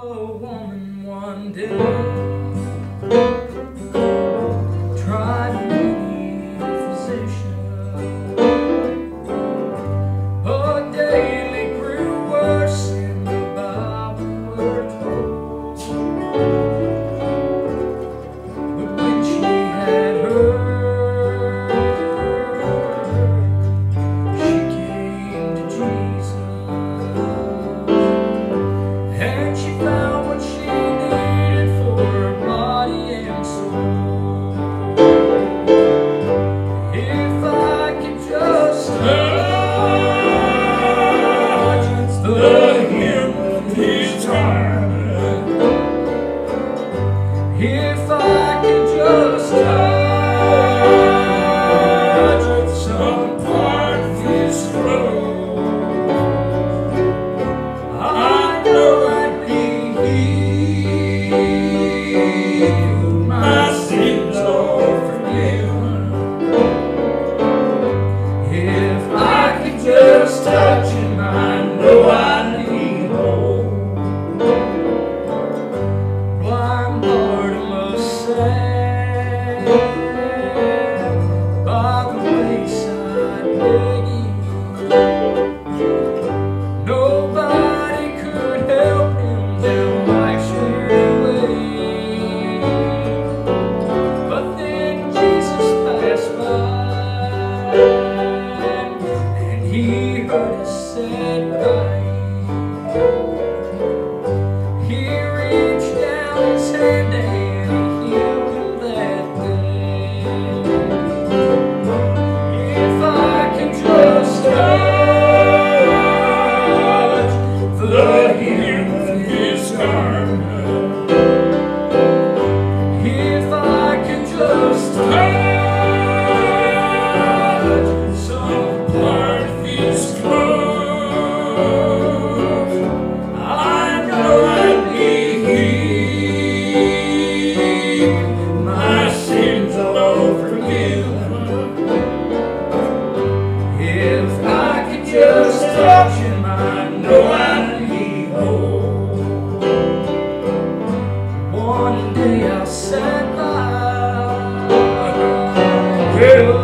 a woman one day ಹೇಳು